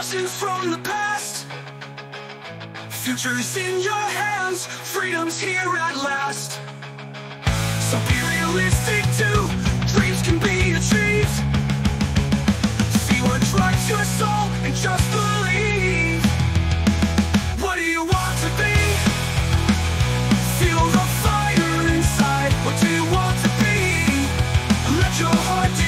Lessons from the past. Future's in your hands. Freedom's here at last. So be realistic too. Dreams can be achieved See what drives your soul And just believe. What do you want to be? Feel the fire inside. What do you want to be? Let your heart